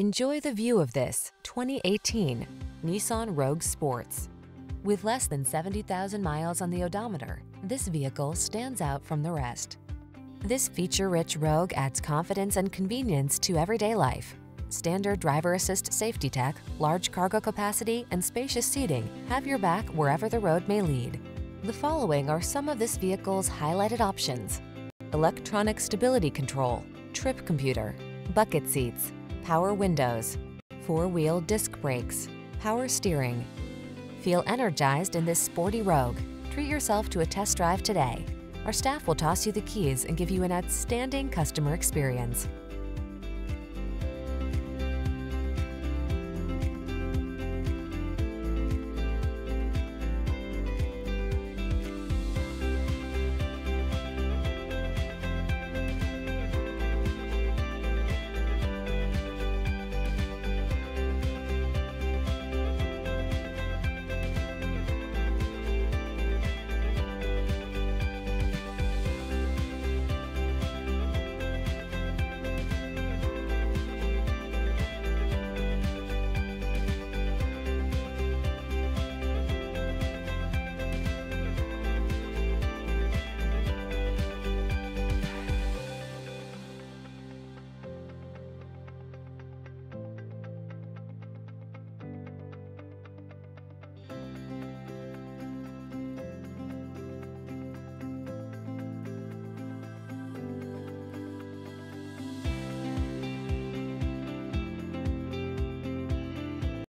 Enjoy the view of this 2018 Nissan Rogue Sports. With less than 70,000 miles on the odometer, this vehicle stands out from the rest. This feature-rich Rogue adds confidence and convenience to everyday life. Standard driver assist safety tech, large cargo capacity, and spacious seating have your back wherever the road may lead. The following are some of this vehicle's highlighted options. Electronic stability control, trip computer, bucket seats, power windows, four-wheel disc brakes, power steering. Feel energized in this sporty Rogue. Treat yourself to a test drive today. Our staff will toss you the keys and give you an outstanding customer experience.